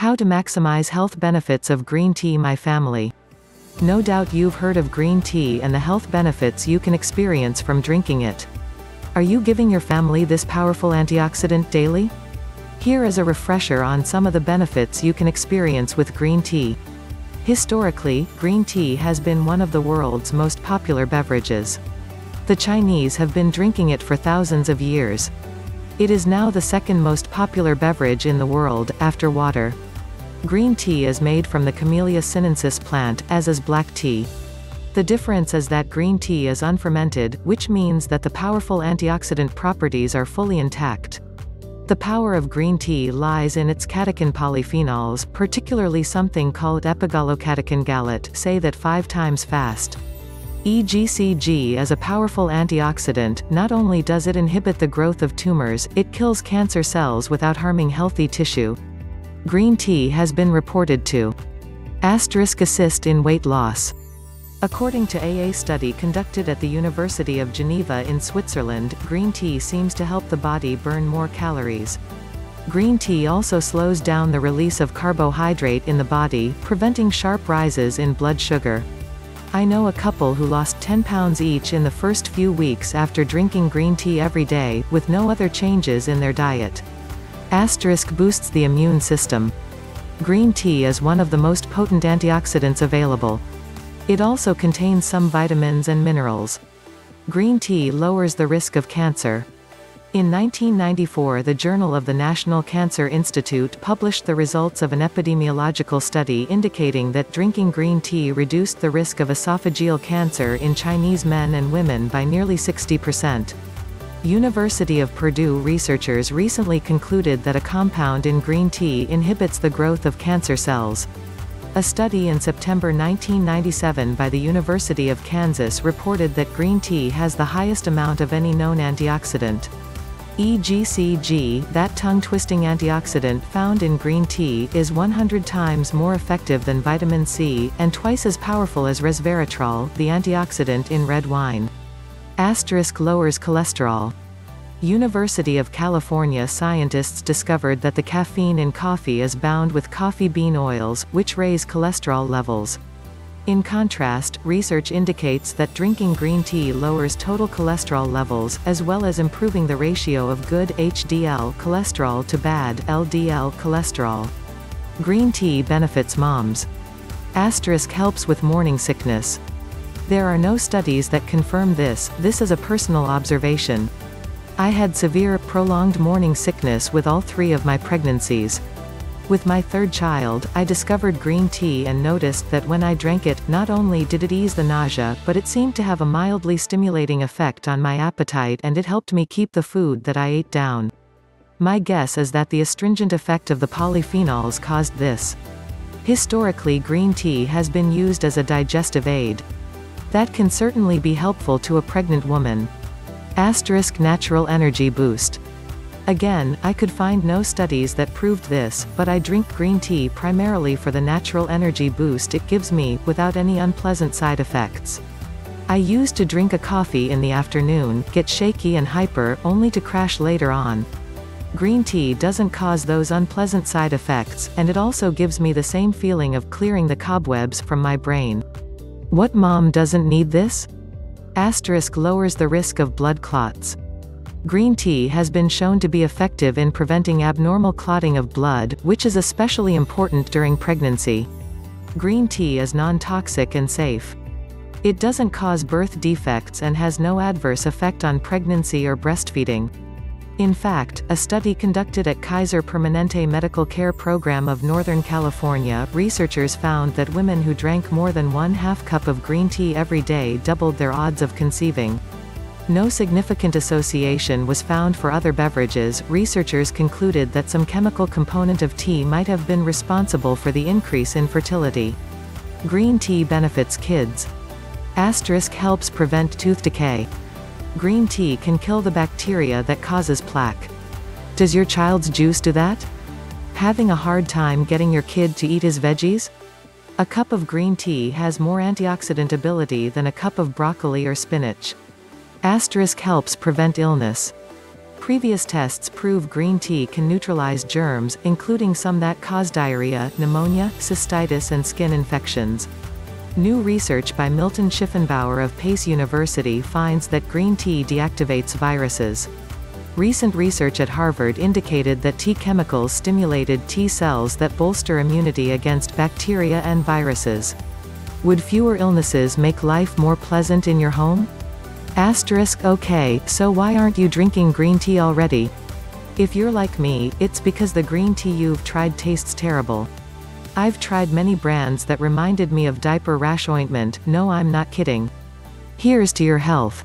How to maximize health benefits of green tea my family. No doubt you've heard of green tea and the health benefits you can experience from drinking it. Are you giving your family this powerful antioxidant daily? Here is a refresher on some of the benefits you can experience with green tea. Historically, green tea has been one of the world's most popular beverages. The Chinese have been drinking it for thousands of years. It is now the second most popular beverage in the world, after water. Green tea is made from the Camellia sinensis plant, as is black tea. The difference is that green tea is unfermented, which means that the powerful antioxidant properties are fully intact. The power of green tea lies in its catechin polyphenols, particularly something called epigallocatechin gallate, say that five times fast. EGCG is a powerful antioxidant, not only does it inhibit the growth of tumors, it kills cancer cells without harming healthy tissue. Green tea has been reported to asterisk assist in weight loss. According to AA study conducted at the University of Geneva in Switzerland, green tea seems to help the body burn more calories. Green tea also slows down the release of carbohydrate in the body, preventing sharp rises in blood sugar. I know a couple who lost 10 pounds each in the first few weeks after drinking green tea every day, with no other changes in their diet. Asterisk boosts the immune system. Green tea is one of the most potent antioxidants available. It also contains some vitamins and minerals. Green tea lowers the risk of cancer. In 1994 the Journal of the National Cancer Institute published the results of an epidemiological study indicating that drinking green tea reduced the risk of esophageal cancer in Chinese men and women by nearly 60%. University of Purdue researchers recently concluded that a compound in green tea inhibits the growth of cancer cells. A study in September 1997 by the University of Kansas reported that green tea has the highest amount of any known antioxidant. EGCG, that tongue-twisting antioxidant found in green tea, is 100 times more effective than vitamin C, and twice as powerful as resveratrol, the antioxidant in red wine. Asterisk lowers cholesterol. University of California scientists discovered that the caffeine in coffee is bound with coffee bean oils, which raise cholesterol levels. In contrast, research indicates that drinking green tea lowers total cholesterol levels, as well as improving the ratio of good HDL cholesterol to bad LDL cholesterol. Green tea benefits moms. Asterisk helps with morning sickness. There are no studies that confirm this, this is a personal observation. I had severe, prolonged morning sickness with all three of my pregnancies. With my third child, I discovered green tea and noticed that when I drank it, not only did it ease the nausea, but it seemed to have a mildly stimulating effect on my appetite and it helped me keep the food that I ate down. My guess is that the astringent effect of the polyphenols caused this. Historically green tea has been used as a digestive aid. That can certainly be helpful to a pregnant woman. Asterisk natural energy boost. Again, I could find no studies that proved this, but I drink green tea primarily for the natural energy boost it gives me, without any unpleasant side effects. I used to drink a coffee in the afternoon, get shaky and hyper, only to crash later on. Green tea doesn't cause those unpleasant side effects, and it also gives me the same feeling of clearing the cobwebs from my brain. What mom doesn't need this? Asterisk lowers the risk of blood clots. Green tea has been shown to be effective in preventing abnormal clotting of blood, which is especially important during pregnancy. Green tea is non-toxic and safe. It doesn't cause birth defects and has no adverse effect on pregnancy or breastfeeding. In fact, a study conducted at Kaiser Permanente Medical Care Program of Northern California, researchers found that women who drank more than one half cup of green tea every day doubled their odds of conceiving. No significant association was found for other beverages. Researchers concluded that some chemical component of tea might have been responsible for the increase in fertility. Green tea benefits kids. Asterisk helps prevent tooth decay. Green tea can kill the bacteria that causes plaque. Does your child's juice do that? Having a hard time getting your kid to eat his veggies? A cup of green tea has more antioxidant ability than a cup of broccoli or spinach. Asterisk helps prevent illness. Previous tests prove green tea can neutralize germs, including some that cause diarrhea, pneumonia, cystitis and skin infections. New research by Milton Schiffenbauer of Pace University finds that green tea deactivates viruses. Recent research at Harvard indicated that tea chemicals stimulated T cells that bolster immunity against bacteria and viruses. Would fewer illnesses make life more pleasant in your home? Asterisk okay, so why aren't you drinking green tea already? If you're like me, it's because the green tea you've tried tastes terrible. I've tried many brands that reminded me of diaper rash ointment, no I'm not kidding. Here's to your health.